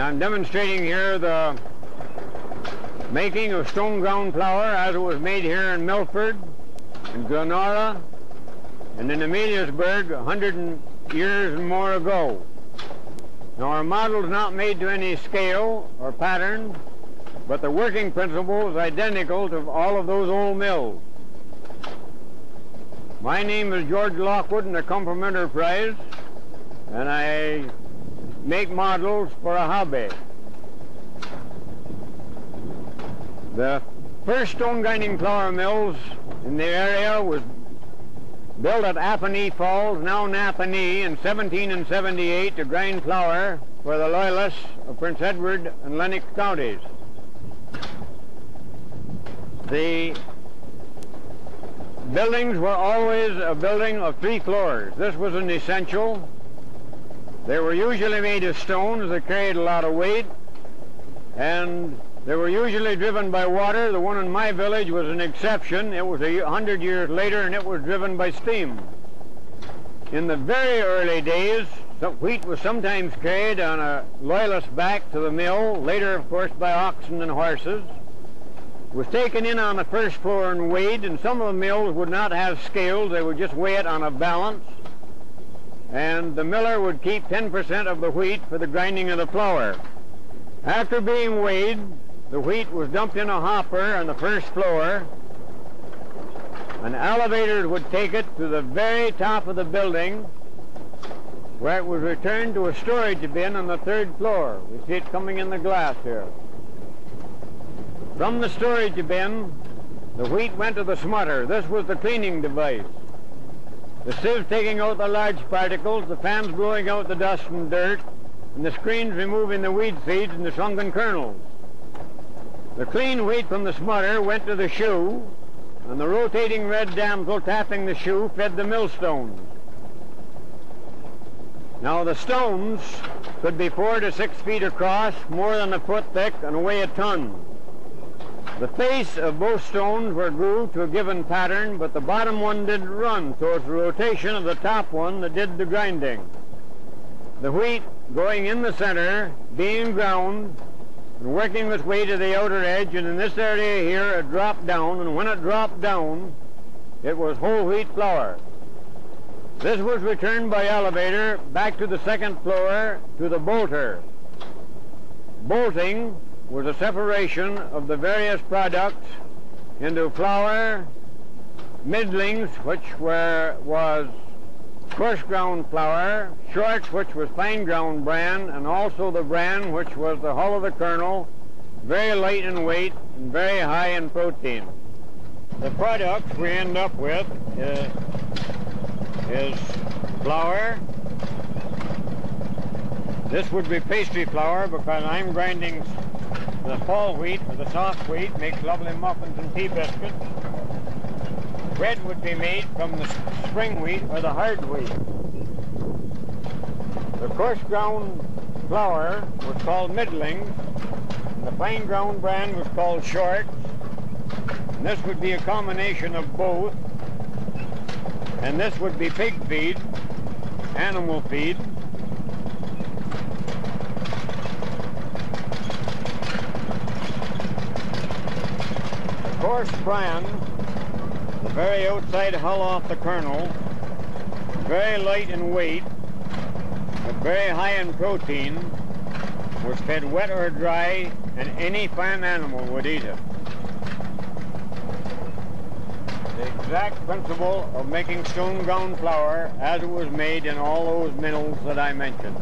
I'm demonstrating here the making of stone ground flour as it was made here in Milford, in Glenora, and in Ameliasburg a hundred years and more ago. Now our model is not made to any scale or pattern, but the working principle is identical to all of those old mills. My name is George Lockwood and I come from Enterprise, and I make models for a hobby. The first stone grinding flour mills in the area was built at Appanee Falls, now Napanee, in 1778 to grind flour for the Loyalists of Prince Edward and Lennox counties. The buildings were always a building of three floors. This was an essential. They were usually made of stones that carried a lot of weight, and they were usually driven by water. The one in my village was an exception. It was a hundred years later, and it was driven by steam. In the very early days, the wheat was sometimes carried on a loyalist back to the mill, later, of course, by oxen and horses. It was taken in on the first floor and weighed, and some of the mills would not have scales. They would just weigh it on a balance. And the miller would keep 10% of the wheat for the grinding of the flour. After being weighed, the wheat was dumped in a hopper on the first floor. An elevator would take it to the very top of the building where it was returned to a storage bin on the third floor. We see it coming in the glass here. From the storage bin, the wheat went to the smutter. This was the cleaning device. The sieve taking out the large particles, the fans blowing out the dust and dirt, and the screens removing the weed seeds and the shrunken kernels. The clean wheat from the smutter went to the shoe, and the rotating red damsel tapping the shoe fed the millstones. Now the stones could be four to six feet across, more than a foot thick, and weigh a ton. The face of both stones were grooved to a given pattern, but the bottom one didn't run, so it's the rotation of the top one that did the grinding. The wheat going in the center, being ground, and working its way to the outer edge, and in this area here it dropped down, and when it dropped down, it was whole wheat flour. This was returned by elevator back to the second floor to the bolter. Bolting was a separation of the various products into flour, middlings, which were was coarse ground flour, shorts, which was fine ground bran, and also the bran, which was the hull of the kernel, very light in weight and very high in protein. The products we end up with is, is flour. This would be pastry flour because I'm grinding the fall wheat or the soft wheat, makes lovely muffins and tea biscuits bread would be made from the spring wheat or the hard wheat. The coarse ground flour was called middlings, and the fine ground bran was called shorts. And this would be a combination of both. And this would be pig feed, animal feed. Coarse bran the very outside hull off the kernel, very light in weight, but very high in protein, was fed wet or dry, and any farm animal would eat it. The exact principle of making stone ground flour as it was made in all those mills that I mentioned.